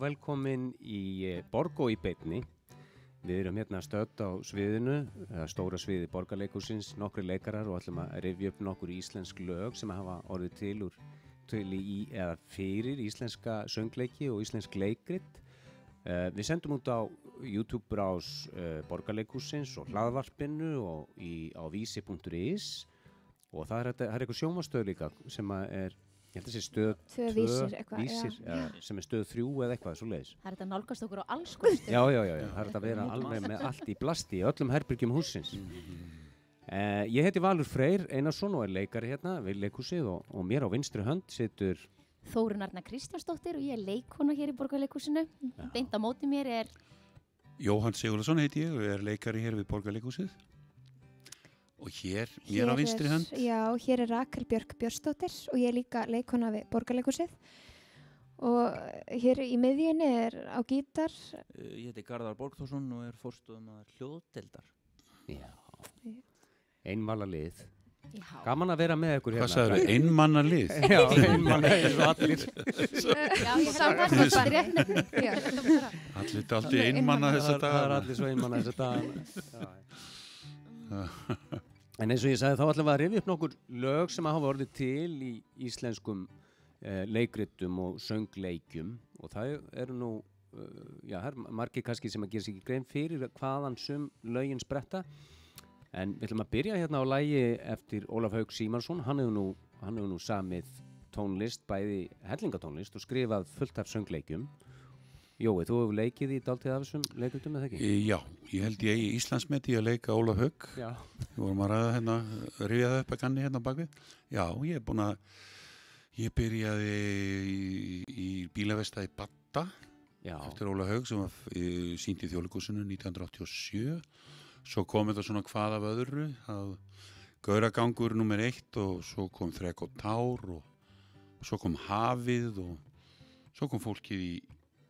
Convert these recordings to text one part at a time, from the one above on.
Velkomin í eh, Borg og í beinni. Við erum hérna stödd á sviðinu, stóra sviði borgarleikursins, nokkri leikarar og ætlum að rifja upp nokkur íslensk lög sem hafa orðið til úr til í, eða fyrir íslenska söngleiki og íslensk leikrit. Uh, við sendum út á YouTube brás uh, borgarleikursins og hlaðvarpinu og í, á vísi.is og það er, er eitthvað sjómastöð líka sem er, ég held að sé stöð Tvö vísir, eitthvað, vísir, já. eða, sem er stöð þrjú eða eitthvað svo leiðis. Það er þetta nálgast okkur á alls konar Já, já, já, já, það er þetta að vera alveg með allt í blasti í öllum herbyrgjum húsins. Uh, ég heiti Valur Freyr Einarsson og er leikari hérna við leikhúsið og, og mér á vinstri hönd situr, Þórun Arna Kristjánsdóttir og ég er leikona hér í Borgarleikúsinu. Beint á móti mér er Jóhann Sigurðarsson heiti ég og er leikari hér við Borgarleikusið og hér, mér á Hér vinstri er- hönd Já, hér er Rakel Björk Björnsdóttir og ég er líka leikona við Borgarleikusið og hér í miðjunni er á gítar Uh, Ég heiti Garðar Borgþórsson og er fórstofum að hljóðdeldar. já, einvala lið. Já, Gaman að vera með ykkur hérna. hvað sagður þau, einmanna lið Já, einmanna eins og allir. já ég sagði það sem það rétt nefni. Já. allir daldi einmanna þess Það að er- það er allir svo einmanna þess að dagana. En eins og ég sagði þá ætlum við að rifja upp nokkur lög sem hafa orðið til í íslenskum eh, leikritum og söngleikjum. Og það eru nú, uh, já, það er margir kannski sem að gera sér ekki grein fyrir hvaðan sum lögin spretta. En við ætlum að byrja hérna á lægi eftir Ólaf Haug Símarsson, hann hefur nú, nú samið tónlist, bæði hellingatónlist og skrifað fullt af söngleikjum Jói, þú hefur leikið í dáltið af þessum leikritum eða ekki? Já, ég held ég í Íslandsmeti að leika Ólaf Haug Já. við vorum að ræða hérna, ríða það upp að ganni hérna bakvið já, ég er búin að ég byrjaði í, í bílavesta í Batta Já, eftir Óla Haug sem sínt í þjóðleikusinu 1987 svo kom þetta svona hvað af öðru að Gauragangur nummer eitt og svo kom Þrek og Tár og svo kom Hafið og svo kom fólkið í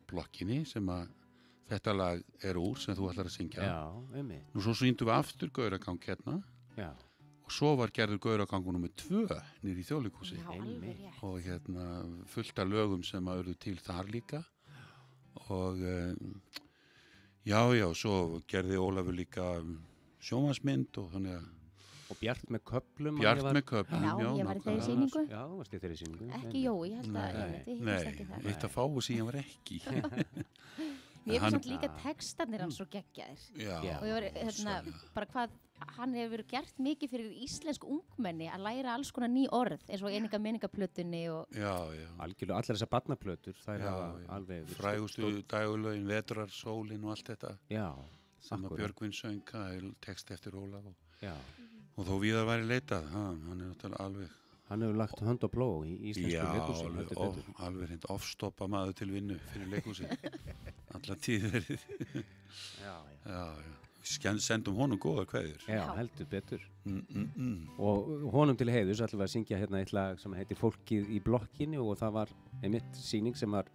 blokkinni sem að þetta lag er úr sem þú ætlar að syngja. Já, einmitt, Nú svo sýndum við aftur Gauragang hérna. Já. og svo var gerður Gauragangur nummer tvö nýri í rétt. og hérna fullt af lögum sem að urðu til þar líka. Og um, já, já, svo gerði Ólafur líka sjómasmynd og þannig að Og Bjart með köplum Bjart með köpnum, Já, ég var í þeirri sýningu. Já, varst í þeirri sýningu Ekki Jói, ég held að Nei. ég veit, ég Nei, hef ekki það. eitt að fáu ég var ekki Mér hann- finnst líka textarnir hans svo geggjaðir. Já, Já. Og ég var, hérna, bara hvað, hann hefur gert mikið fyrir íslensk ungmenni að læra alls konar ný orð, eins og eininga menningaplötunni og já, já Algjörlega, allar þessar barnaplötur, þær Já, hafa já. alveg verið frægustu dagulögin, vetrar, sólin og allt þetta Já, sem að. Björgvin söng, það er text eftir Ólaf og, Já, og þó viðar væri leitað, ha, hann er náttúrulega alveg hann hefur lagt hönd og bló í íslensku Já, leikhúsi, alveg, alveg reynd ofstoppa maður til vinnu fyrir leikhúsi alla tíð verið Já, já. já, já. Sendum honum góða kveður Já, Já. heldur betur. mm, mm, mm. Og honum til heiðus ætlum við að syngja hérna eitt lag sem heitir Fólkið í blokkinni og það var einmitt síning sem var,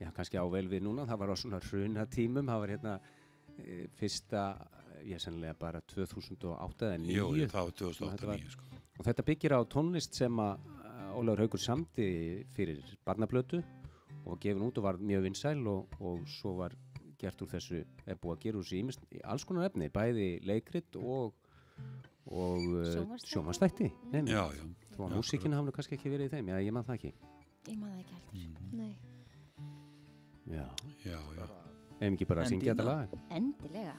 já, kannski ável við núna, það var á svona hruna tímum, það var hérna e, fyrsta, ég sennilega bara 2008 eða 2009. Jú, það var Þetta var- 2008 sko. Og þetta byggir á tónlist sem að Ólafur Haugur samti fyrir barnablötu og var gefin út og var mjög vinsæl og, og svo var gert úr þessu, er búið að gera úr þessu ýmist, alls konar efni, bæði leikrit og, og sjómanstætti. Já, já Þó að músíkinn nú kannski ekki verið í þeim, já, ég man það ekki. ég maður það ekki heldur. Nei. Já, Já, já ef ekki bara að syngja þetta lag. Endilega.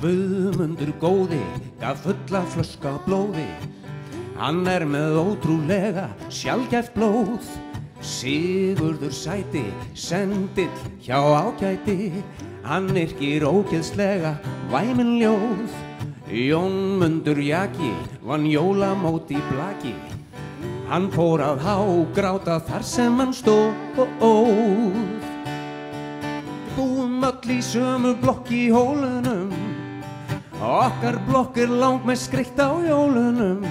Guðmundur góði gaf fulla flöska blóði. Hann er með ótrúlega sjálfgæft blóð. Sigurður sæti, sendill hjá ágæti. Hann yrkir ógeðslega væmin ljóð. Jónmundur jaki vann jólamót í blaki. Hann fór að hágráta þar sem hann stóð. Búum öll í sömu blokk í hólunum Okkar blokk er langt með skreitt á jólunum.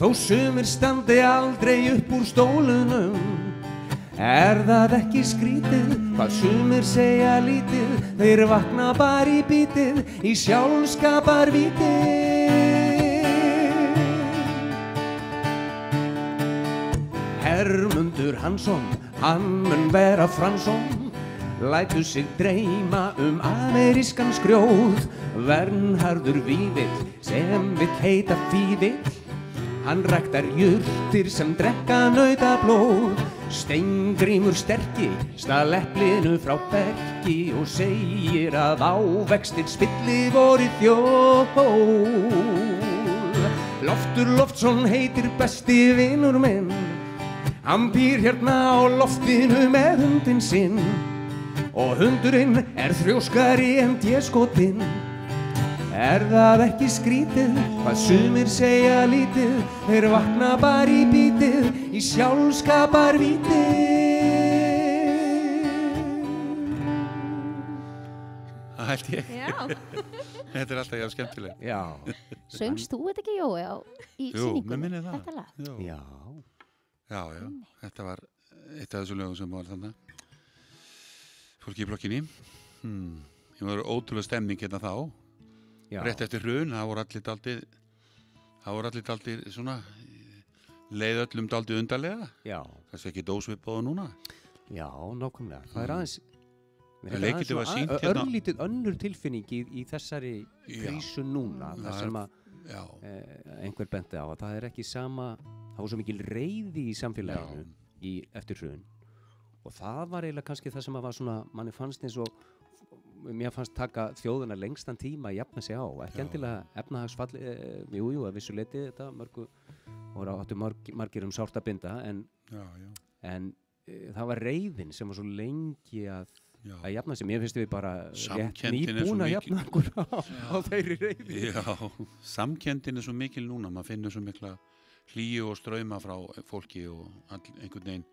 Þó sumir standi aldrei upp úr stólunum. Er það ekki skrítið, hvað sumir segja lítið, þeir vakna bara í bítið, í sjálfskapar Hermundur Hansson, hann mun vera Fransson, lætu sig dreyma um amerískan skrjóð, Vernharður Vívill sem vill heita Fívill, Hann ræktar jurtir sem drekka nautablóð Steingrímur sterki stað lepplinu frá berki og segir að ávextir spilli voru þjóð. Loftur Loftsson heitir besti vinnur minn. Hann býr hérna á loftinu með hundin sinn og hundurinn er þrjóskari en tjeskotin Er það ekki skrítið, hvað sumir segja lítið, þeir vakna bara í bítið, í sjálfskapar Það held ég. Já. Þetta er alltaf jáfn skemmtileg. Já, Söngst þú þetta ekki, Jói, á, í Jú, sýningunni? mér minnir það. Þetta lag? Já, já, já, já. Þetta var eitt af þessu lögum sem var þannig. Fólki í blokkinni. Hmm. Ég var ótrúlega stemning hérna þá. já. Rétt eftir hrun, það voru allir daldið, það voru allir daldið svona, leið öllum daldið undarlega. Það sé ekki dósvipáðu núna. já, nákvæmlega. Það er aðeins, En leikritið var sýnt hérna. Örlítið önnur tilfinning í, í þessari krísu núna, Það sem að Já, eh, einhver benti á að það er ekki sama, það var svo mikil reyði í samfélaginu í eftir hrun og það var eiginlega kannski það sem að var svona, manni fannst eins og mér fannst taka þjóðuna lengstan tíma að jafna sig á, ekki endilega efnahagsfall, e, jú, jú, að vissu leiti þetta mörgu, og áttu marg, margir um sárt að binda, en, já, já, en e, það var reyðin sem var svo lengi að, já. að jafna sig, mér finnst við bara nýbúin að jafna okkur á, á þeirri reyði Já, samkendin er svo mikil núna, maður finnur svo mikla hlýju og ströyma frá fólki og all, einhvern veginn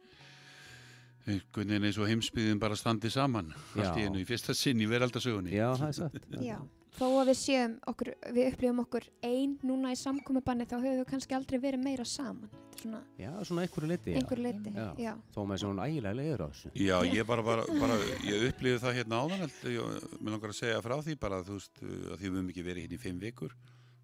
einhvern veginn eins og heimsbyðin bara standi saman allt í einu í fyrsta sinn í veraldasögunni Já, það er satt Já, þó að við séum okkur, við upplifum okkur ein núna í samkomiðbanni þá höfum við kannski aldrei verið meira saman. Þetta er svona Já, svona einhverju leiti, já. einhver leiti. Já. Já. Þó með svona ægilega leiður á þessu. Já, ég bara, bara, bara ég upplifði það hérna áðan ég, mér langar að segja frá því bara þú veist, að því við höfum ekki verið hérna í fimm vikur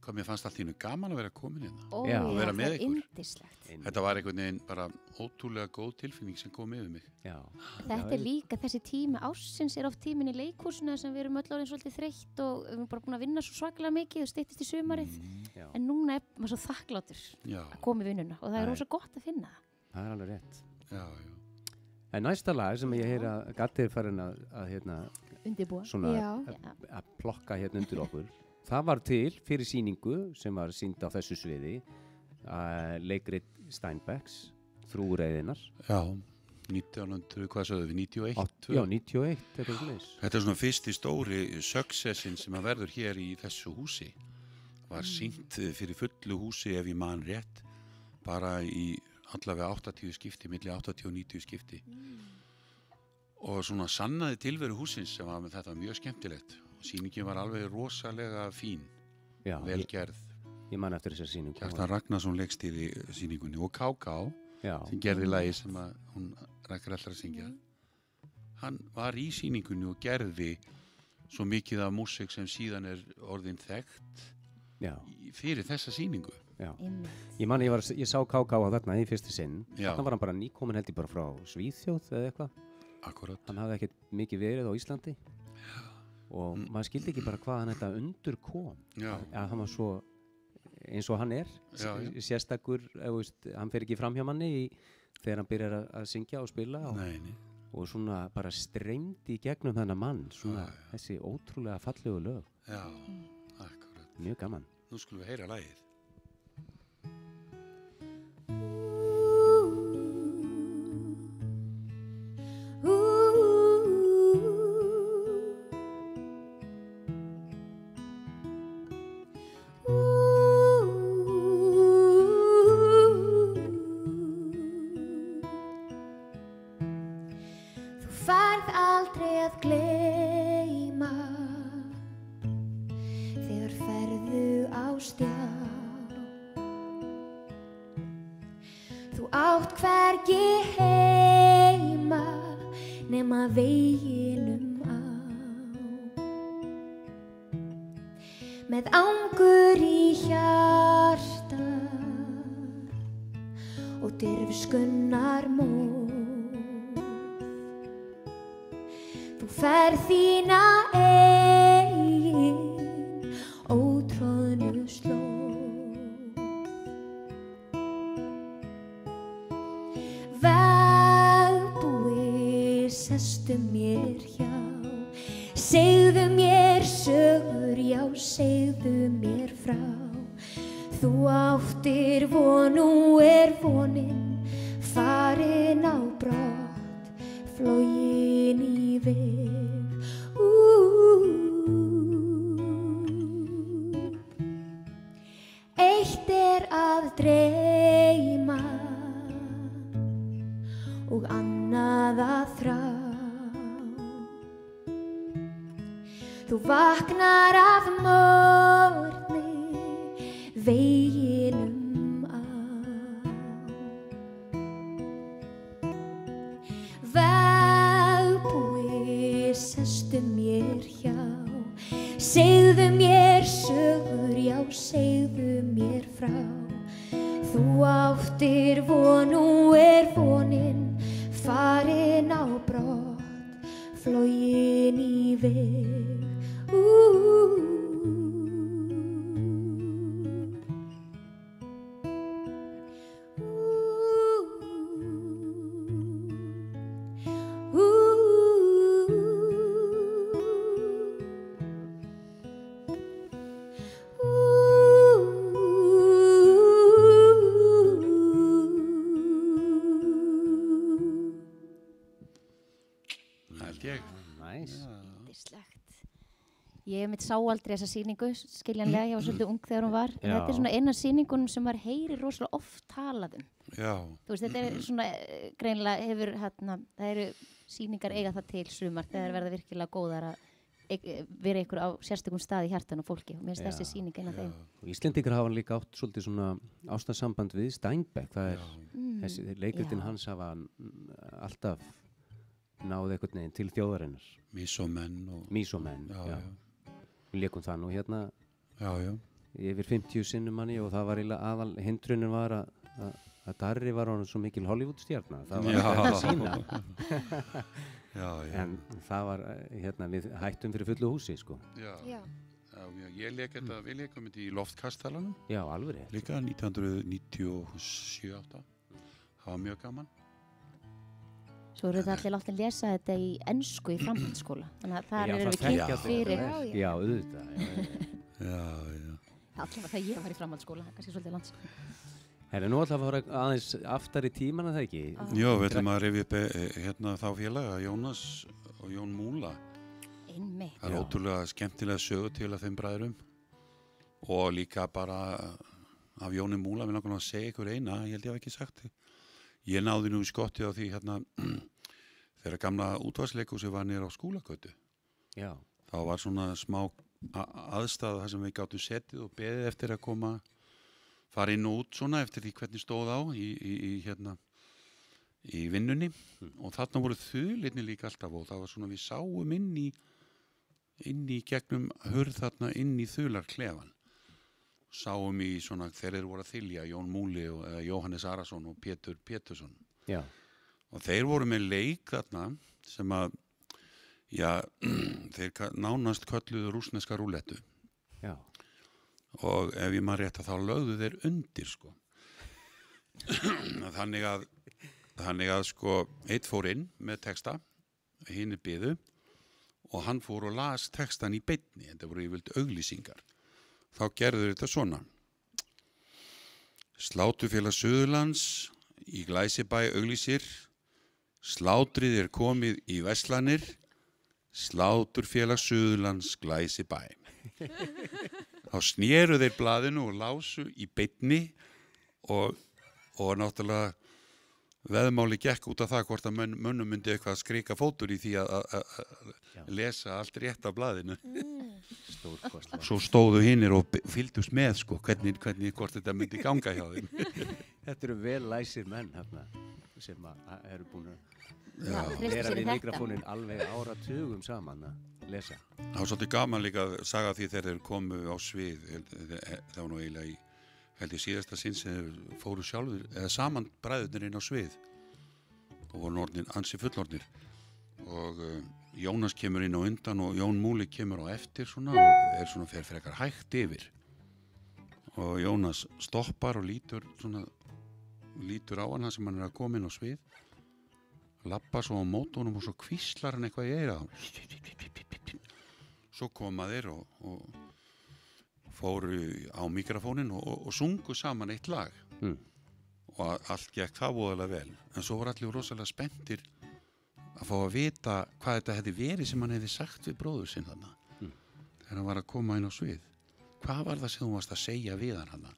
hvað mér fannst allt í hennu gaman að vera komin hérna Og vera það með er ykkur. indislegt. Þetta var einhvern veginn bara ótrúlega góð tilfinning sem kom yfir mig Já, Þetta Já, er líka, þessi tími ársins er oft tímin í leikhúsinu sem við erum öll orðin svolítið þreytt og við erum bara búin að vinna svo svakalega mikið og steyttist í sumarið. já, En núna er maður svo þakklátur Já, að koma í vinnuna og það er rosa gott að finna það. það er alveg rétt. já, já En næsta lag sem ég heyra að Gatti er farin að, að hérna, Undirbúa. svona að plokka hérna undir okkur. Það var til fyrir síningu sem var sínd á þessu sviði að leikrit Steinbecks, Þrúreiðinar. Já, 1900, hvað sagðu við, 91? Átt- Já, 91, þetta er slis. Þetta er svona fyrsti stóri successin sem að verður hér í þessu húsi. Var sínt fyrir fullu húsi ef ég man rétt, bara í allavega 80 skipti, milli 80 og 90 skipti. Og svona sannaði tilveru húsins sem var með þetta mjög skemmtilegt. Sýningin var alveg rosalega fín, Já, ég, velgerð. ég man eftir þessar síningu. Kjartan Ragnarsson leikstýri sýningunni og K.K. Já, sem gerði lagi sem að hún rækkar allra að syngja hann var í sýningunni og gerði svo mikið af músik sem síðan er orðin þekkt já, í- fyrir þessa sýningu já. Ég man, ég, var, ég sá KK á þarna í fyrstu sinn. Þarna var hann bara nýkomin held ég bara frá Svíþjóð eða eitthvað. akkurat hann hafði ekkert mikið verið á Íslandi og Mm. maður skildi ekki bara hvað hann þetta undur kom já, að hann var svo eins og hann er Já, já. sérstakur, eða, veist, hann fer ekki fram hjá manni í, þegar hann byrjar að, að syngja og spila og, nei, nei. og svona bara streymdi í gegnum þennan mann svona Já, þessi ótrúlega fallegu lög. Já, akkurat. Mjög gaman. Nú skulum við heyra lagið Vegbúi sestu mér hjá. Segðu mér sögur, já, segðu sá aldrei þessa sýningu, skiljanlega, ég var svolítið ung þegar hún var. Þetta er svona eina sýningunum sem maður heyri rosalega oft talað um. Já, Þú veist, þetta er svona eh, greinilega hefur hérna, það eru sýningar eiga það til sumar þegar þær verða virkilega góðar að e- vera ykkur á sérstökum stað í hjartan og fólki. Og mér finnst þessi sýning eina þeim. Og Íslendingar hafa líka átt svolítið svona ástarsamband við Steinbeck. Það er Mm. þessi leikritin Já. hans hafa alltaf náð einhvern veginn til þjóðarinnar. mís og menn og... Mísomenn, Já, já. já, Við leikum það nú hérna já, já. yfir 50 sinnum manni og það var eiginlega aðal hindrunin var að, að, Darri var honum svo mikil Hollywood stjarnar. Það var Já. ekki að sína. Já, já, En það var, hérna, við hættum fyrir fullu húsi, sko. já, Já. já, já, ég leik þetta, við leikum þetta í loftkastalanum Já, alveg rétt. líka 1997-8 það var mjög gaman Svo eru þetta allir láttin lesa þetta í ennsku í framhaldsskóla. Þannig að það Já, eru við kynnt fyrir. Já, auðvitað. allavega þegar ég var í framhaldsskóla. Það er kannski svolítið lands. Herra, nú ætla að fara aðeins aftar í tíman að það ekki? já, við ætlum að rifja upp eh, hérna þá félaga, Jónas og Jón Múla Einmitt. það er ótrúlega skemmtilega sögu til að þeim bræðurum og líka bara af Jóni Múla, við nákvæmlega að segja ykkur eina ég held ég hef ekki sagt þið ég náði nú í skotti á því hérna þegar gamla útvarsleikúsi var nýra á skúlagötu Já, þá var svona smá aðstæða þar sem við gáttum setið og beðið eftir að koma fara inn og út svona eftir því hvernig stóð á í, í, í hérna í vinnunni. Og þarna voru þulirni líka alltaf og það var svona við sáum inn í inn í gegnum hurð þarna inn í þular klefan sáum í svona þeir eru voru að þylja Jón Múli og eða Jóhannes Arason og Pétur Pétursson. Já, og þeir voru með leik þarna sem að já, þeir nánast kölluðu rúsneska rúlettu já, og ef ég maður rétt að þá lögðu þeir undir sko. Þannig að þannig að sko eitt fór inn með texta hinn er byðu og hann fór og las textan í beinni. Þetta voru yfirlt auglýsingar. Þá gerður þetta svona. Slátufélag Suðurlands í Glæsibæ auglýsir Slátrið er komið í Veslanir Sláturfélag Suðurlands Glæsibæ þá snéru þeir blaðinu og lásu í beinni og, og náttúrulega veðmáli gekk út af það hvort að mönn, mönnum myndi eitthvað að skrika fótur í því að- lesa allt rétt af blaðinu. Stórkostlega. svo stóðu hinnir og fylgdust með sko, hvernig, hvernig hvort þetta myndi ganga hjá þeim. Þetta eru vel læsir menn hérna sem eru búin að vera við mikrofónin alveg áratugum saman að lesa. Það var svolítið gaman líka að saga því þegar þeir komu á svið held- það var nú eiginlega í held ég síðasta sinn sem þeir fóru sjálfur eða saman bræðurnir inn á svið og voru orðnir ansi fullorðnir. Og uh, Jónas kemur inn á undan og Jón Múli kemur á eftir svona og er svona fyrir frekar hægt yfir. Og Jónas stoppar og lítur svona lítur á hann sem hann er að koma inn á svið. Lappa svo á mótónum og svo kvíslar hann eitthvað í eira svo koma þeir og, og fóru á mikrofónin og, og, og sungu saman eitt lag. Mm. og allt gekk það voðalega vel. En svo voru allir rosalega spenntir að fá að vita hvað þetta hefði verið sem hann hefði sagt við bróður sinn þarna. Mm. þegar hann var að koma inn á svið. Hvað var það sem þú varst að segja við hann þarna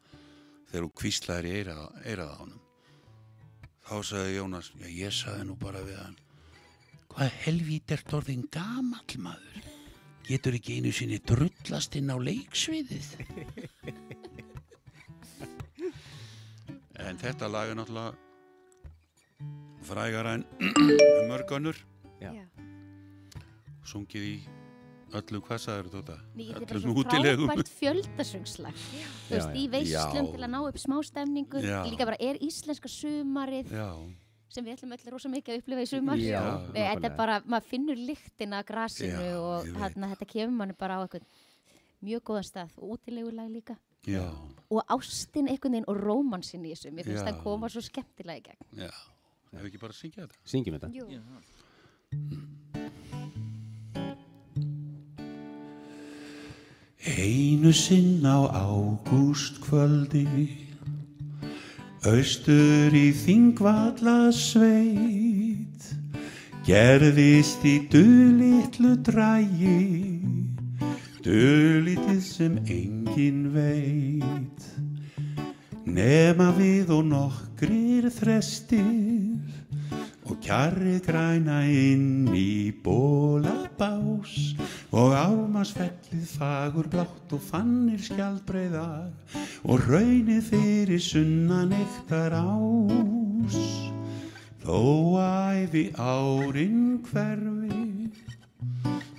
þegar þú kvíslaðir í eirað, eirað á honum. Þá sagði Jónas já ég sagði nú bara við hann hvað helvít er orðin gamall maður? Getur ekki einu sinni drullast inn á leiksviðið? En þetta lag er náttúrulega frægara en mörgönnur Já. sungið í öllu hvað sagður? Ný, þetta Öllum útilegum. frábært fjöldasöngslag þú Já, veist, í veislum Já. til að ná upp smá stemningu Já. líka bara er íslenska sumarið Já, sem við ætlum öll rosa mikið að upplifa í sumar Já, Nei, þetta er bara, maður finnur lyktina af grasinu Já, og hérna, þetta kemur manni bara á eitthvað mjög góðan stað og útilegulag líka já, og ástin einhvern veginn og rómansinn í þessu mér finnst Já. það koma svo skemmtilega í gegn já Hefur ekki bara að syngja þetta? Syngjum þetta. Jú. Einu sinn á ágústkvöldi Austur í Þingvallasveit Gerðist í dulitlu drægi Dulitið sem engin veit. Nema við og nokkrir þrestir og kjarrið græna inn í bólabás og ámasfellið fagur blátt og fannir skjaldbreiðar og raunið fyrir sunnan ektar ás. Þó æfi árin hverfi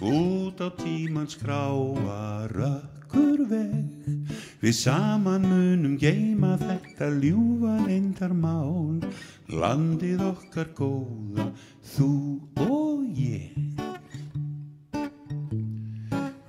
út á tímans gráa rökkur veg. Við saman munum geima þetta ljúfa leyndarmál landið okkar góða þú og ég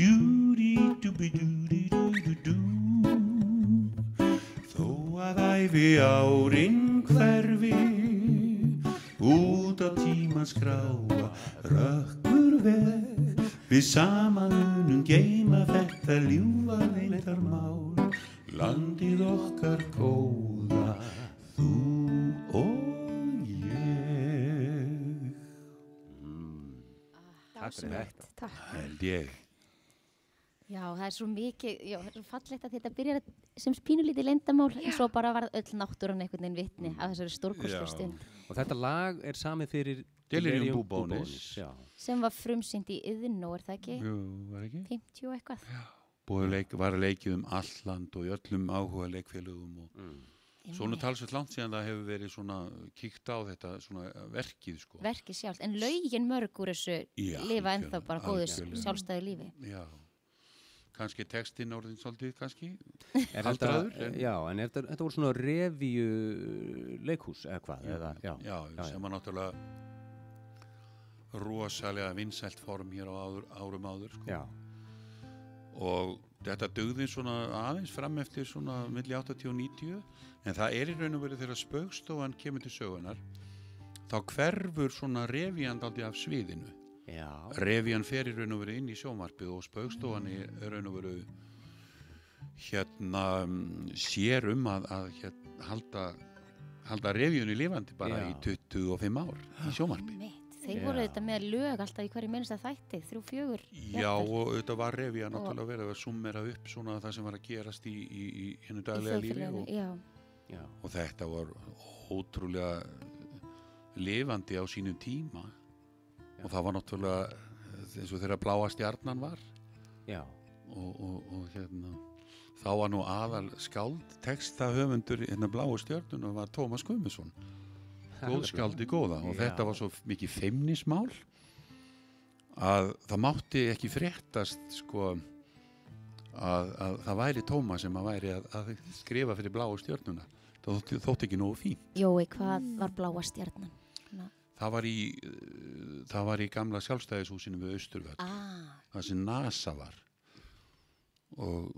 Du di du du du Þó að æfi árin hverfi út á tímans gráa rökkur veg. Við saman munum geima þetta ljúfa leyndarmál. Landið okkar góða þú og ég. Takk fyrir þetta. Held ég Já, það er svo mikið, já, það er svo fallegt að þetta byrjar að- sem pínulítið leyndamál en svo bara varð öll náttúran einhvern veginn vitni af þessari stórkostlu Já. stund Og þetta lag er samið fyrir Delirium Bubónis. Já. sem var frumsýnd í Iðnó, er það ekki? Jú, var ekki? 50 og eitthvað Búið leik, var leikið um alland og í öllum áhuga leikfélögum og Mm. svona talsveit langt síðan það hefur verið svona kíkt á þetta svona verkið sko. verkið sjálft, en lögin mörg úr þessu Já, lifa ennþá bara góðu algjörlega. sjálfstæðu lífi Já, kannski textin orðin svolítið kannski. Aldraður, þetta, en- já, en er þetta, þetta voru svona revíu leikhús eða hvað? Eða, já. Já, já. sem var náttúrulega rosalega vinsælt form hér á áður, árum áður sko. já. og þetta dugði svona aðeins fram eftir svona milli 80 og 90 en það er í raun og verið þegar spaukstofan kemur til sögunar þá hverfur svona revíand aldrei af sviðinu Já. Revían fer í raun og verið inn í sjómarpið og spaukstofan er í raun og verið hérna mm, sér um að, að hérna, halda halda revíunni lifandi bara Já. í 25 ár í sjómarpi Einmitt. þeir Já. voru þetta með lög alltaf í hverju minnsta þætti, þrjú, fjögur Já, og auðvitað var revja náttúrulega verið að summera upp svona það sem var að gerast í, í, í hennu í daglega lífi og, já, Já, og þetta var ótrúlega lifandi á sínum tíma og það var náttúrulega eh, eins og þegar bláa stjarnan var. Já, og, og, og hérna þá var nú aðal skáld textahöfundur hérna bláu stjörnuna var Tómas Guðmusson góðskáldi góða. Og Já. þetta var svo mikið feimnismál að það mátti ekki fréttast sko að, að það væri Tómas sem að væri að, að skrifa fyrir bláu stjörnuna. Það þótti, þótti ekki nógu fín Jói, hvað var bláa stjarnan? Það var í það var í gamla sjálfstæðishúsinu við Austurvöld ah, það sem NASA var og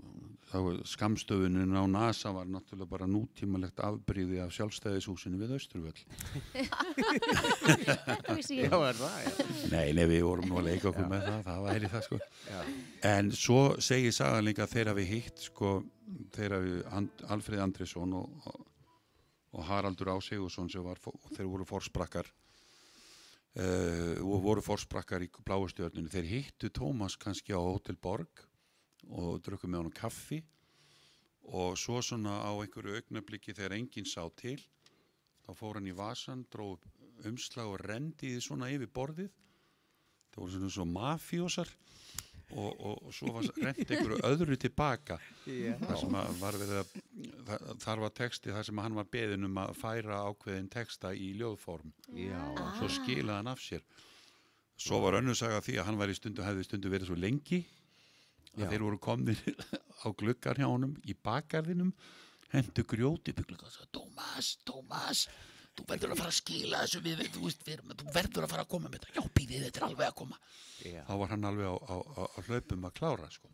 þá var skamstöfunin á NASA var náttúrulega bara nútímalegt afbríði af sjálfstæðishúsinu við Austurvöld þetta vissi ég já, er það, já. Nei, nei, við vorum nú að leika okkur með það, það væri það sko. Já. En svo segir sagan líka þegar við hitt sko, þegar við And, Alfred Andrisson og, og, Haraldur Ásigursson sem var, þeir voru forsprakkar uh, og voru forsprakkar í bláustjörnunni, þeir hittu Tómas kannski á Hotel Borg og drukku með honum kaffi. Og svo svona á einhverju augnabliki þegar enginn sá til þá fór hann í vasan, dró upp umslag og rendi því svona yfir borðið. Það voru svona svo mafjósar og, og, og svo var reyndi einhverju öðru tilbaka þar sem að var verið að þar var texti þar sem hann var beðin um að færa ákveðin texta í ljóðform Ah. svo skilaði hann af sér svo var önnur saga því að hann var í stundu hefði stundu verið svo lengi að Já. þeir voru komnir á gluggar hjá honum í bakgarðinum hendu grjóti gluggar og sagði Tómas, Tómas þú verður að fara að skila þessu við, þú, veist, við, erum- þú verður að fara að koma með þetta já, býðið, þetta er alveg að koma já, þá var hann alveg á, á, á, á hlaupum að klára sko.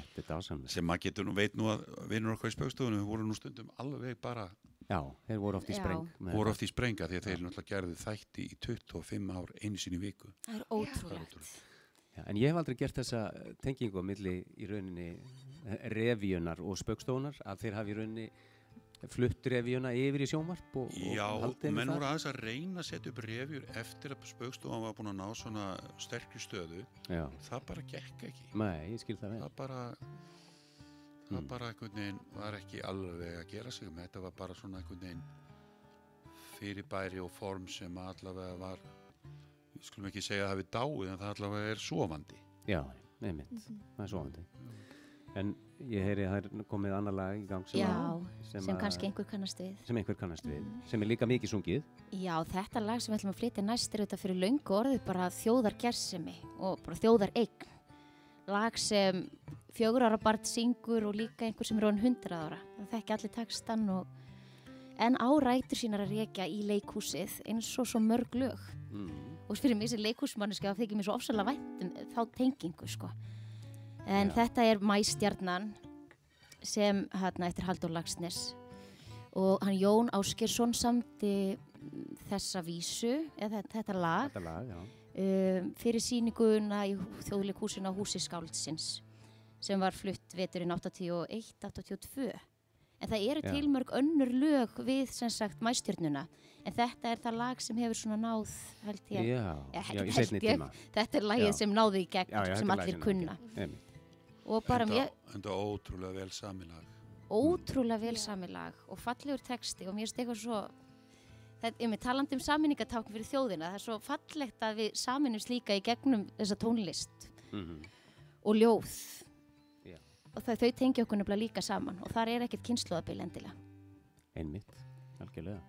Þetta er dásamlega. sem maður getur nú, veit nú að vinnur okkar í spögstofunum voru nú stundum alveg bara Já, þeir voru oft í spreng. voru oft í sprenga því að þeir náttúrulega gerðu þætti í 25 ár einu sinni í viku Það er ótrúlegt. Já, en ég hef aldrei gert þessa tengingu á milli í rauninni revíunar og spöggstofunar að þeir hafi í rauninni flutt revíuna yfir í sjónvarp og, Já, og menn voru aðeins að reyna að setja upp revjur eftir að spöggstofan var búin að ná svona sterkri stöðu. Já, það bara gekk ekki. Nei, ég skil það vel. það bara það Mm. bara einhvern veginn var ekki alveg að gera sig með þetta var bara svona einhvern veginn fyrirbæri og form sem allavega var við skulum ekki segja að það við dáið en það allavega er sofandi. Já, nefnitt, það er svoandi. En ég heyri að það er komið annar lag í gang sem, Já, að, sem, að- kannski einhver kannast við. sem einhver kannast við, sem er líka mikið sungið. Já, þetta lag sem við ætlum að flytja næst er auðvitað fyrir löngu orðið bara þjóðar gersemi og bara þjóðar eign. Lag sem fjögur ára barn syngur og líka einhver sem er án hundrað ára. Það þekki allir textan og en á rætur sínar að rekja í leikhúsið eins og svo mörg lög. Mm. Og fyrir mig sem leikhúsmanniski þá þykir mér svo ofsalega vænt um þá tengingu sko. En Já. þetta er Mæstjarnan sem hérna eftir Haldur Lagsnes og hann Jón Áskersson samti þessa vísu eða þetta, lag Þetta lag, um, fyrir sýninguna í þjóðleikúsinu á húsi skáldsins sem var flutt veturinn 81-82 en það eru Já. til mörg önnur lög við sem sagt mæstjörnuna en þetta er það lag sem hefur svona náð held ég, já, í held ég. þetta er lagið sem náði í gegn sem allir kunna. Og bara enda, mjög enda ótrúlega vel samilag ótrúlega vel sami lag og fallegur texti og mér finnst eitthvað svo það er með talandi um saminningatákn fyrir þjóðina það er svo fallegt að við saminumst líka í gegnum þessa tónlist Mhm. og ljóð Já. og það, þau tengja okkur nefnilega líka saman og þar er ekkert kynsluðabil endilega Einmitt, algjörlega.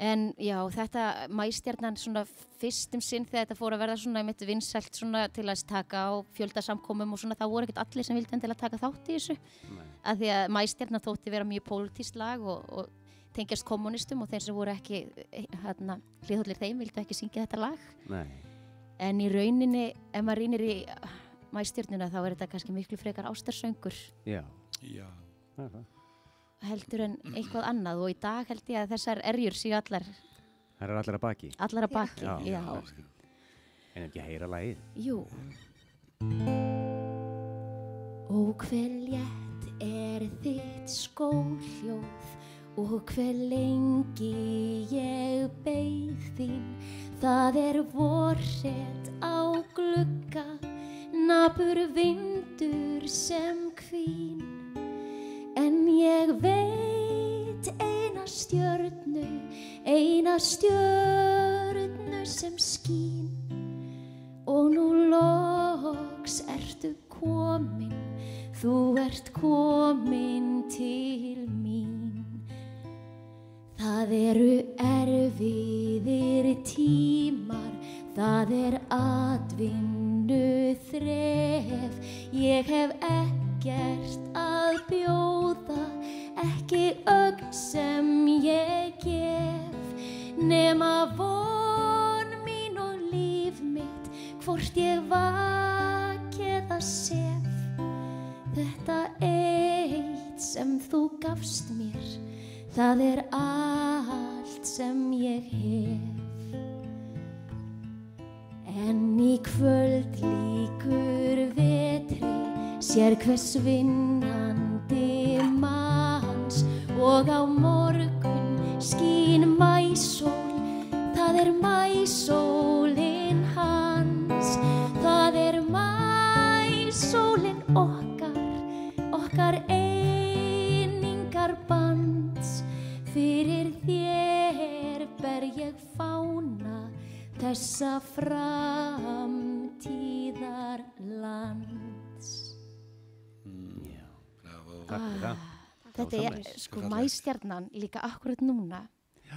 En já, þetta mæstjarnan svona fyrstum sinn þegar þetta fór að verða svona mitt vinsælt svona til að taka á fjöldasamkomum og svona það voru ekkert allir sem vildi endilega taka þátt í þessu. Nei. að því að mæstjarnan þótti vera mjög pólitískt lag og, og tengjast kommunistum og þeir sem voru ekki hérna, hliðhullir þeim vildu ekki syngja þetta lag. Nei, en í rauninni, ef maður rínir í mæstjarnuna þá er þetta kannski miklu frekar ástarsöngur. Já, já, það er það. Heldur en eitthvað annað og í dag held ég að þessar erjur séu allar, Það er allir að baki. allar að baki Já. Já. En ekki að heyra lagið. Jú, Og hver létt er þitt skóljóð og hver lengi ég beið þín Það er vorrið á glugga, nabur vindur sem kvín. Ég veit eina stjörnu, eina stjörnu sem skín. Og nú loks ertu komin, þú ert komin sér mæstjarnan líka akkurat núna.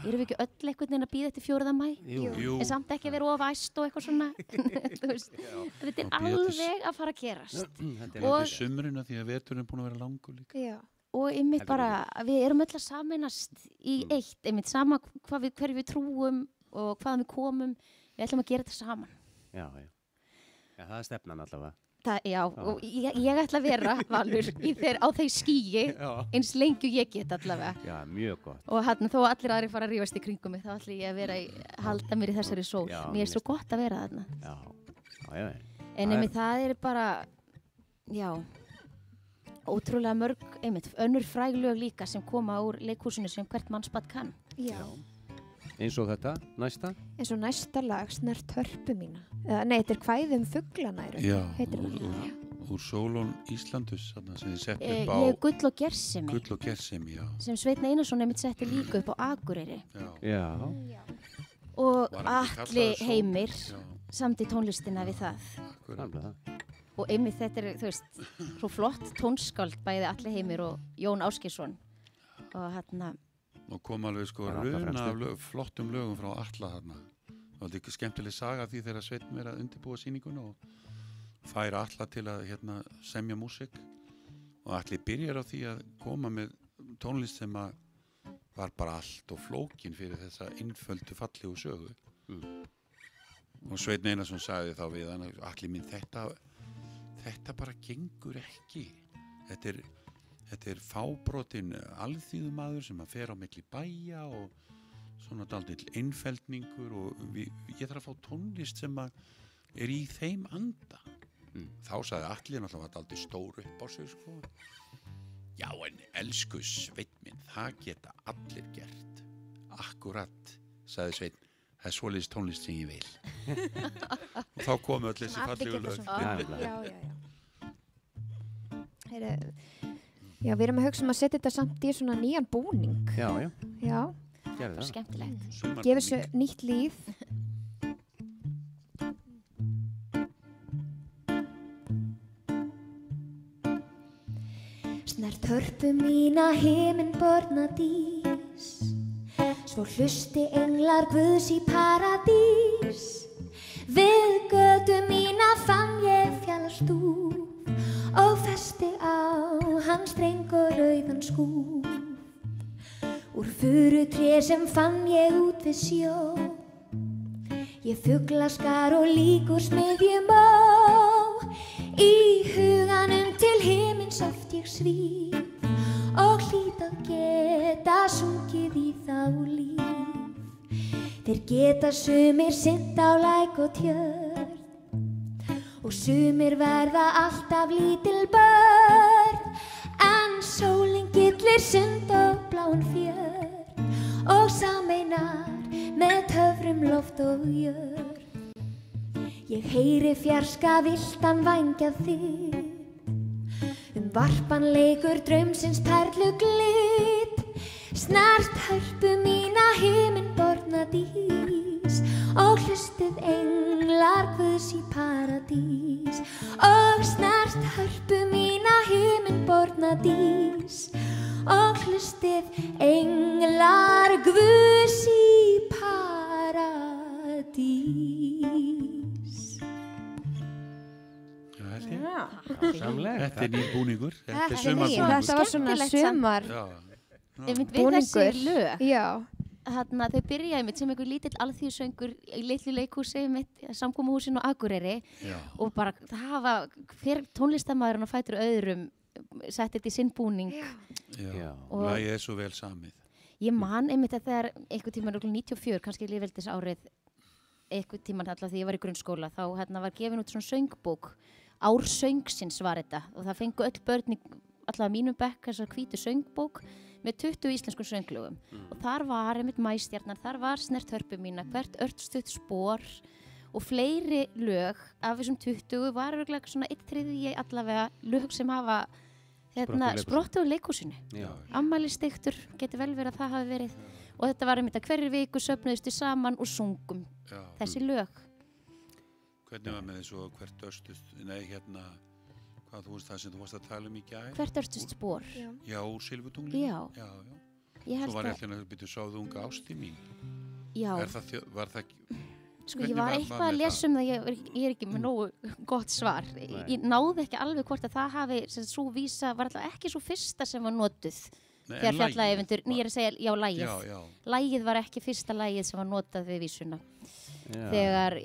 Erum við ekki öll einhvern veginn að býða eftir fjóruða mæ? Jú, Jú, En samt ekki að vera ofaæst og eitthvað svona. Þú veist, þetta er alveg að fara að gerast. þetta er Og- þetta er sumruna því að veturinn er búin að vera langur líka. Já. Og einmitt bara, við erum öll að saminast í Mm. eitt, einmitt sama hvað við, hverju við trúum og hvaðan við komum. Við ætlum að gera þetta saman. Já, já. Já, það er stefnan allavega. Það, já, og ég, ég ætla að vera, Valur, í þeir, á þeir skýi eins lengi og ég get allavega. Já, mjög gott. Og hann, þó allir aðri fara að rífast í kringum mig, þá ætla ég að vera, í, halda mér í þessari sól. Já, Mér er svo gott að vera þarna. Já, já, já. En einmitt það er bara, já, ótrúlega mörg, einmitt, önnur fræg lög líka sem koma úr leikhúsinu sem hvert mannspatt kann. Já. Eins og þetta, næsta. eins og næsta lag snert hörpu mína. Eða nei, þetta er um í raun. Já, heitir úr, það úr, úr Sólón Íslandus þarna sem þið sett E, upp á ég er gull og gersemi. Gull og gersemi, já. sem Sveitna Einarsson einmitt setti líka upp á Akureyri. Já. Já, og allir heimir Já, samdi tónlistina við það. Það. og einmitt þetta er, þú veist, svo flott tónskáld bæði allir heimir og Jón Áskilsson og hérna, Og kom alveg sko er runa af lög, flottum lögum frá alla þarna. Það var ekki skemmtileg saga af því þegar Sveitn er að undirbúa sýninguna og færa alla til að hérna, semja músík og allir byrjar á því að koma með tónlist sem að var bara allt og flókin fyrir þessa innföldu fallegu sögu Mm. og Sveitn Einarsson sagði þá við hann allir minn þetta þetta bara gengur ekki þetta er, þetta er fábrotin alþýðumadur sem að fer á mikli bæja og svona daldill innfeldningur og vi, ég þarf að fá tónlist sem að er í þeim anda. Mm. þá sagði allir náttúrulega var daldill stór upp á sig sko. Já en elsku Sveinn minn það geta allir gert. Akkurat sagði Sveinn. Það er svoleiðis tónlist sem ég vil. Og þá komu öll þessi fallegu lög. Já, já, já, já. Já, við erum að hugsa um að setja þetta samt í svona nýjan búning. Já, já, Já, gerði bara það. skemmtilegt Sumarbúning. gefa þessu nýtt líf. Snert hörpu mína heiminn borna dís Svo hlusti englar guðs í paradís Við götu mína fann ég fjallstúf Og festi á hans dreng og rauðan skúf. Úr furu tré sem fann ég út við sjó. Ég fuglaskar og líkur smiðjum á Í huganum til himins oft ég svíf Og hlýt að geta sungið í þá líf. Þeir geta sumir sint á læk og tjörn Og sumir verða alltaf lítil börn En sólinn gillir sund og bláin fjörn Og sameinar með töfrum loft og jörð. Ég heyri fjarska viltan vangja þig, um varpan leikur draumsins perlu glit, snart hörpu mína heiminn borna dís og hlustið englar guðs í paradís og snart hörpu mína heiminn borna dís og hlustið englar guðs í paradís Já. Samlega. Þetta er nýr búningur. Þetta er Þetta er sumarbúningur. Þetta var svona Einmitt við þessi búningur. lög, Já, þarna þau byrjaði mitt sem einhver lítill alþjóðsöngur í litlu leikhúsi mitt samkómuhúsin og Akureyri. Já, og bara það hafa hver tónlistamæðurinn og fætur öðrum sett þetta í sinn búning. Já. Lagið er svo vel samið. ég man einmitt að þegar einhver tíma 94, kannski lífveldis árið einhver tíma alltaf því ég var í grunnskóla þá hérna var gefin út svona söngbók. Ár söngsins var þetta. Og það fengu öll börn allavega mínum bekk þessar hvítu söngbók með 20 íslenskum sönglögum og þar var einmitt mæstjarnar, þar var snert hörpu mína, hvert örtstutt spór og fleiri lög af þessum 20 var örgulega svona eitt þriðji allavega lög sem hafa hérna, Sprottið úr leikhúsinu. sprottu úr leikhúsinu. Já. ammæli stiktur, getur vel verið að það hafi verið. Og þetta var einmitt að hverju viku söfnuðustu saman og sungum Já. þessi lög. Hvernig var með þessu hvert östust, nei hérna, hvað þú veist það sem þú varst að tala um í gær? hvert örstust spór Já, úr Silvutungli? Já. Já, já. ég Svo held var ég alltaf að byrja sáðu unga ásti mín. já, Er það, var það, sko ég var eitthvað að lesa um það ég, er- ég er ekki með nógu gott svar. Ég, ég náði ekki alveg hvort að það hafi sem svo vísa, var alltaf ekki svo fyrsta sem var notuð nei, þegar var- ég er að segja já lægið, Já, já, lægið var ekki fyrsta lægið sem var notað við vísuna Já. þegar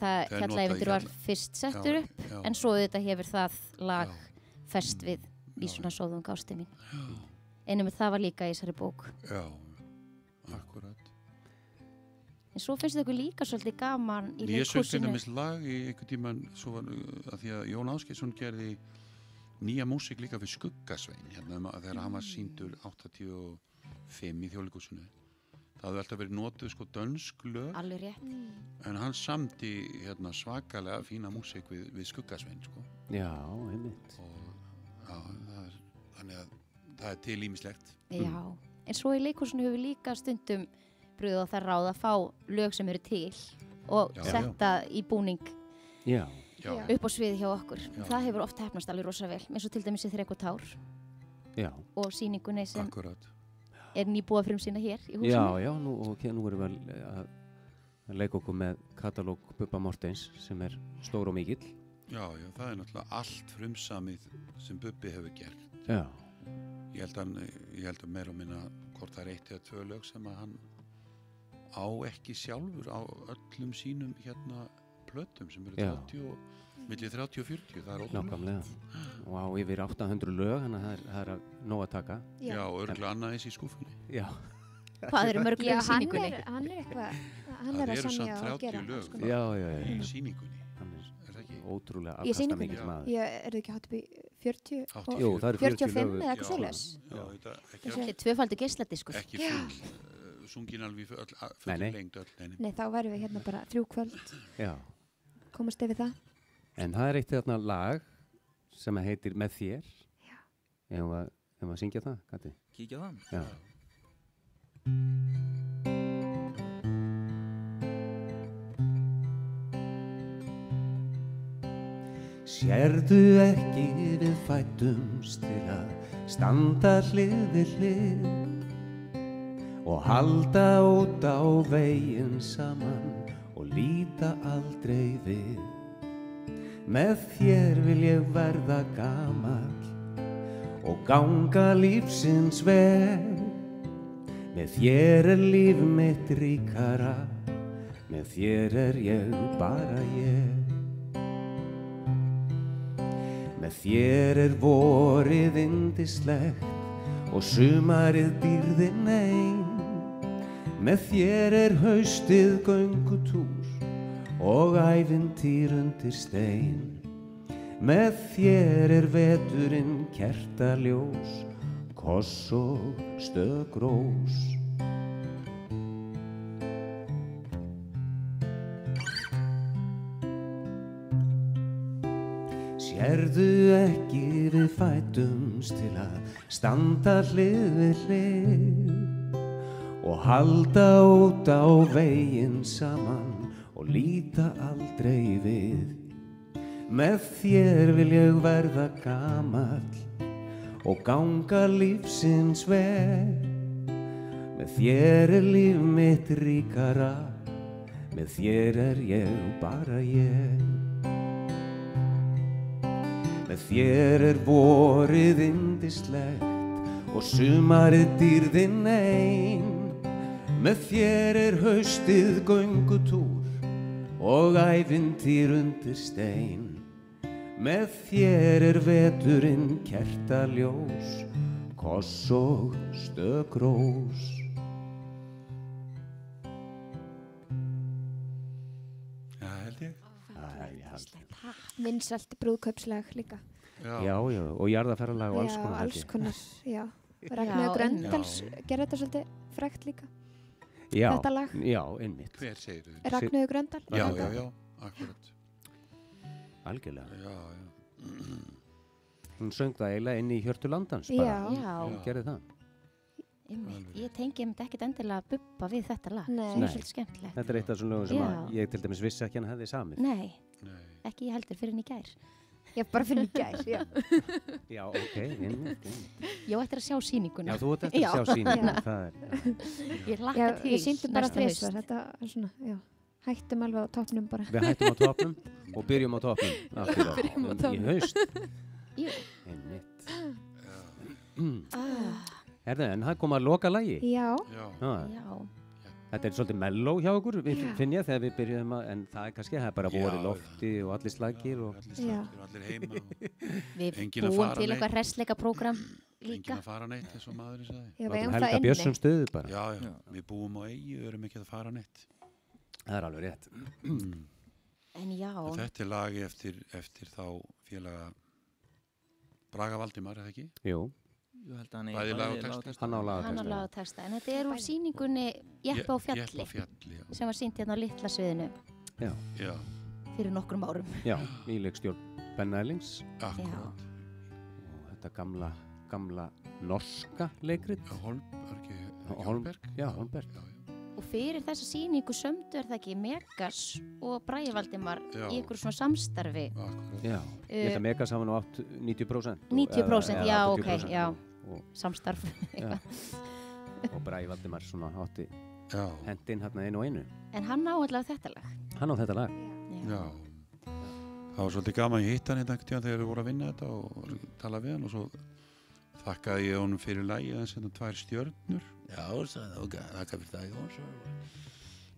það notað var fyrst settur upp já, en svo þetta hefur það lag já, fest við vísuna sóðum gásti mín. Einum með það var líka í þessari bók. Já, akkurat. en svo finnst þetta líka svolítið gaman í Ég söng til leikhúsinu. dæmis lag í svo var, uh, að því að Jón Áskeiðsson gerði nýja músík líka fyrir Skuggasvein hérna, þegar hann var síndur 85 í þjóðleikusinu það hafði alltaf verið notuð sko dönsk lög alveg rétt en hann samdi hérna, svakalega fína músík við, við Skuggasvein sko. Já, einmitt. og já, það er, þannig að það er til ímislegt já. en svo í leikhúsinu hefur líka stundum brúðið á það ráð að fá lög sem eru til og Já. setta í búning Já. já, Já. upp á sviði hjá okkur Já. það hefur oft hefnast alveg rosa vel eins og til dæmis í þrek og tár Já. og síningunni sem akkurat er nýbúa frum sína hér í húsinu Já, já, nú, og hér nú erum við að, að leika okkur með katalóg Bubba Mortens sem er stór og mikill. já, já, það er náttúrulega allt frumsamið sem Bubbi hefur gert Já. Ég held, hann, ég held að meira og minna hvort það er eitt eða tvö lög sem að hann á ekki sjálfur á öllum sínum hérna plötum sem eru Já. 30 og millir 30 og 40, það er ótrúlega. Nákvæmlega. Og á yfir 800 lög, þannig að það er, er að nóg að taka. Já, og örgulega annað eins í skúfunni. Já. hvað eru mörg lög í hann síningunni er, hann er eitthvað, hann Það er eru samt og 30 gera. lög. alls Já, já, já. Í síningunni, Hann er er það ekki? ótrúlega sýningunni? afkastamikill maður. Ég er ekki hátt upp í 40 og 80. Jú, það eru 40 45 lög. eða eitthvað svoleiðis. Já, þetta ekki, er full, uh, sungin alveg full, lengd öll, nei, nei. Nei, þá værum við hérna bara þrjú kvöld, Já. Komast yfir það. En það er eitt þarna lag sem að heitir Með þér. Já. Ef að, ef að syngja það, Gatti. Kíkja á það. Já. Sérðu ekki við fættumst til að standa hlið við hlið og halda út á veginn saman líta aldrei við. Með þér vil ég verða gamall og ganga lífsins veg. Með þér er líf mitt ríkara, með þér er ég bara ég. Með þér er vorið indislegt og sumarið dýrðin ein. Með þér er haustið göngutúr og æfintýr undir stein. Með þér er veturinn kertaljós koss og stögrós Sérðu ekki við fætumst til að standa hlið við hlið og halda út á veginn saman og líta aldrei við. Með þér vil ég verða gamall og ganga lífsins veg. Með þér er líf mitt ríkara, með þér er ég bara ég. Með þér er vorið indislegt og sumarið dýrðin ein. Með þér er haustið göngutúr og æfintýr undir stein. Með þér er veturinn kertaljós, koss og stökrós. Já, held ég. Vinsalt brúðkaupslag líka. Já, já, og jarðaferralag og alls já, konar. held alls konar, já. Já, Ragnar. Gröndals gerði þetta svolítið frækt líka. Já, þetta lag. Já, einmitt, Hver segir þau? Ragnar Gröndal. Já, já, já, akkurat. algjörlega. Já, já. Hún söng það eiginlega inn í hjörtu landans Já. bara. Já, Hún gerði það. einmitt. Ég tengi einmitt ekkert endilega að bubba við þetta lag. Nei. Nei. er. Þetta er eitt af svona lögum sem Já. að ég til dæmis vissi ekki hann hefði samið. Nei, Nei. ekki ég heldur fyrir en í gær. Ég bara finn í gær, já. Já, ok, einmitt. einmitt. Ég eftir að sjá sýninguna. Já, þú Já. að sjá síninguna, Já. það er, Ég Já, lakka til við síndum bara þrísvar, þetta er svona, já. Hættum alveg á toppnum bara. við hættum á topnum og byrjum á topnum. á- Byrjum á um- Í haust, Jú. einmitt. Ah, Herðu, en það kom að loka lagi. Já, Já, Ha, já, Þetta er svolítið melló hjá okkur, við finn ég þegar við byrjuðum að, en það er kannski, það er bara voru lofti og allir slagir og, allir slagir, allir heima og við Enginn að búum fara til neitt. eitthvað hressleika prógram líka. að fara neitt eins og maðurinn sagði. já, við látum eigum Helga það Björnsson stöðu bara. Já, já, við búum á eigi, við erum ekki að fara neitt. Það er alveg rétt. En já, Og þetta er lagi eftir, eftir þá félaga Braga Valdimar, eða ekki? Jú, Ég held að hann texta. hann á hann á lagatexta. lag og texta. En þetta er úr sýningunni Jeppa á Jeppa fjalli á fjalli, já. sem var sýnt hérna á litla sviðinu Já, fyrir nokkrum árum. Já, í leikstjórn Benna Ellings akkurat. og þetta gamla, gamla norska leikrit. Já, Holmberg, Holm- Holmberg? Já, Holmberg. Já, já. Og fyrir þessa sýningu sömdu er það ekki Megas og Bræði Valdimar Já. í ykkur svona samstarfi. Akkurat. Já, ég held að Megas hafa nú átt 90%. og- 90%, eða- já, ok, 80% já. Samstarf. já. og Bræði Valdimar svona átti Já, hendinn hérna einu og einu. En hann á allavega þetta lag. Hann á þetta lag. já. Það var svolítið gaman að hitta hann einn ekkert þegar við vorum að vinna þetta og tala við hann og svo þakkaði ég honum fyrir lagi en sem tvær stjörnur. Já, sagði, ok, þakka fyrir það Jón. svo.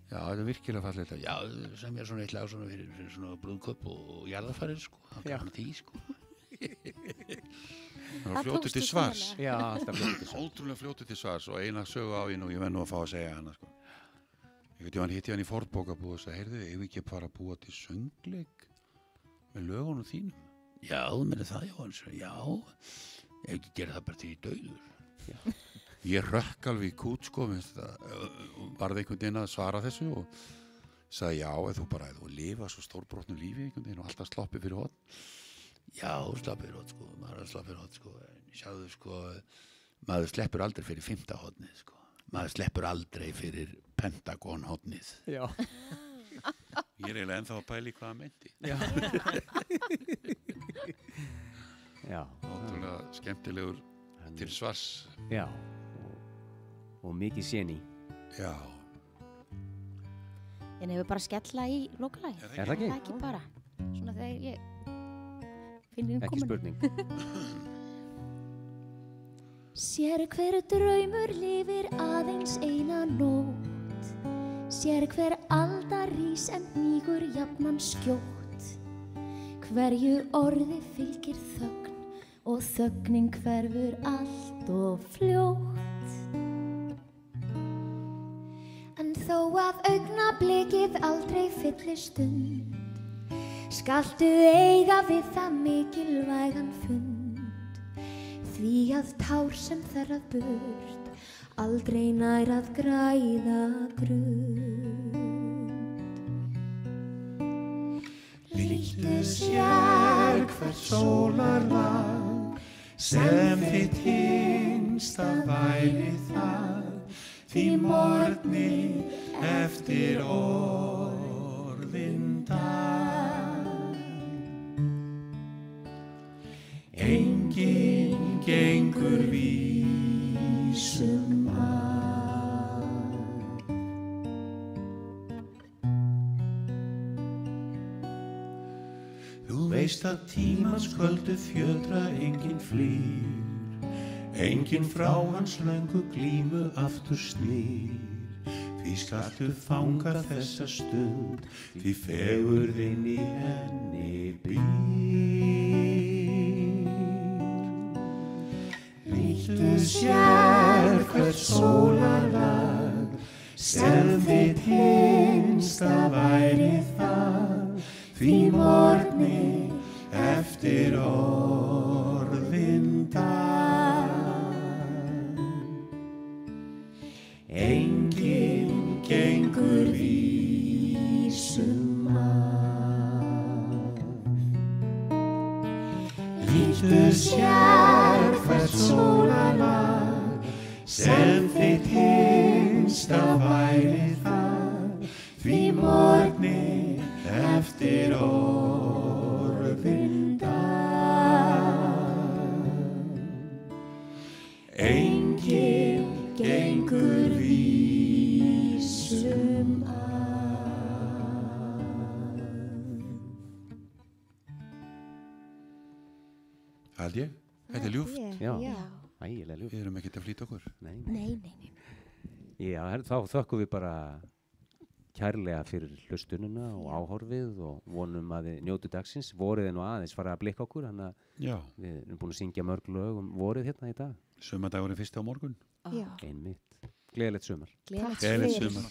Já, þetta er virkilega fallið Já, sem er svona eitt lag svona fyrir, fyrir svona brúðköp og jarðafarir sko. Það Já. gaman því sko. Það var fljótið til svars. Já, alltaf fljótið. Ótrúlega fljótið til svars og eina sögu á ég nú, ég venn nú að fá að segja hana sko. Ég veit, hann hitti hann í fordbókabúð og sagði, heyrðu, eigum við ekki að fara að búa til söngleik með lögunum þínum? Já, meina það, Jóhann, sagði, já, ég ekki gera það bara til í dauður. Ég rökk alveg í kút, sko, uh, varði einhvern veginn að svara þessu og sagði, já, ef þú bara, ef þú lifa svo stórbrotnu lífi einhvern veginn og alltaf sloppið fyrir hot. Já, sloppið fyrir hot, sko, maður er fyrir hot, sko, en sjáðu, sko, maður sleppur aldrei fyrir fymta hotnið, sko. Maður sleppur aldrei fyrir Pentagon hotnið. Já. Ég er eiginlega ennþá að pæli hvað það meinti. Já. Já. Ótrúlega skemmtilegur Hann- til svars. Já. Og, og mikið séni. Já. En ef við bara skella í lokalægi. Er Er það ekki? Það ekki bara. Svona þegar ég Ekki komin. spurning. Sér hver draumur lifir aðeins eina nótt Sér hver aldar rís en nýgur jafnan skjótt Hverju orði fylgir þögn og þögnin hverfur allt og fljótt En þó að augnablikið aldrei fyllir stund Skaltu eiga við það mikilvægan fund Því að tár sem þerrað burt aldrei nær að græða grund. Líttu sér hvert sólarlag sem þitt hinsta væri það því morgni eftir orðin dag. Að tímans kvöldu fjötra enginn flýr, enginn frá hans löngu glímu aftur snýr. Því skaltu fanga þessa stund, því fegurðin í henni býr. Líttu sér hvert sólarlag, sem þitt hinsta væri það, því morgni eftir orðin Held ég, þetta er ljúft. Við erum ekkert að flýta okkur. Nei. Nei, nei, nei. Já, her- þá þökkum við bara kærlega fyrir hlustununa og áhorfið og vonum að þið njótu dagsins. Vorið er nú aðeins farið að blikka okkur, þannig að Já, við erum búin að syngja mörg lög um vorið hérna í dag. sömadagurinn fyrst á morgun. Einmitt. Gleðilegt sumar. Gleðilegt sumar.